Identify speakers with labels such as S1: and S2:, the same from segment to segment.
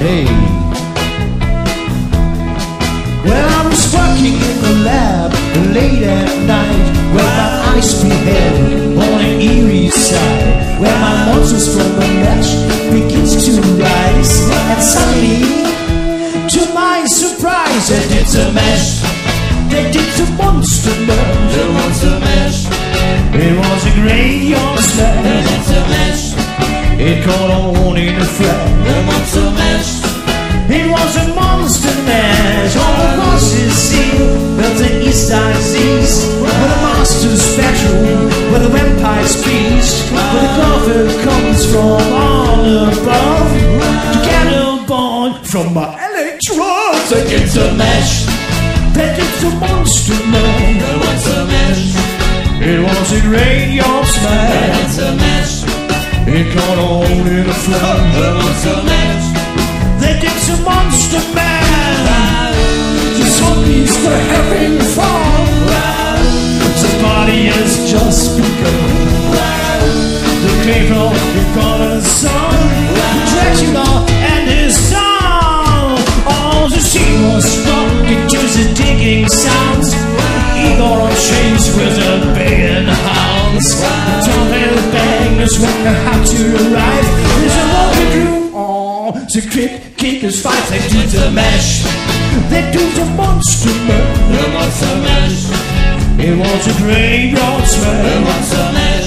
S1: Hey. Well, I was working in the lab late at night where my eyes behead on an eerie side where my noses from the mesh begins to rise and suddenly to my surprise and it's a mesh they did a monster merge The monster mash. it was a great young smash caught on in a flat. The monster mash. It was a monster mash. All the bosses see built the east side seas. Where the monster's bedroom, where the vampire's feast. Where the cover comes from on above. To get a bond from my electrons. It's a mash. Caught on in a flash. The monster mash. That it's a monster mash. The zombies were having fun. The party has just begun. To. There's a walking room. Oh, the quick kickers fight. They do the mash. They do the monster mash. The monster mash. It was a graveyard The smash. monster mash.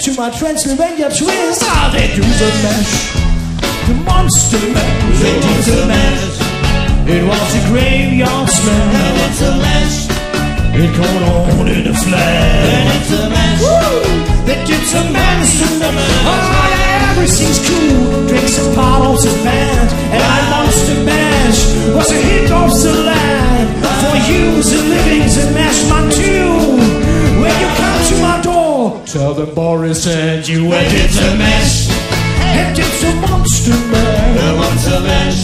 S1: To my Transylvania twins? Ah, they do the mash, the monster mash. They do the mash. It was a graveyard smash. It caught on door, Boris and you and it's a mash. And it's a monster mash. Monster mash.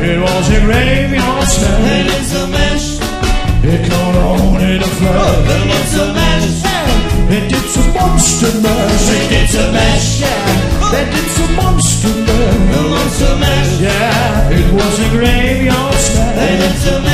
S1: It was a graveyard smash. It's a mash. It caught on in a. The monster mash. And it's a monster mash. It's a mash. That it's a monster mash. Monster mash. Yeah, it was a graveyard smash. It's a mash.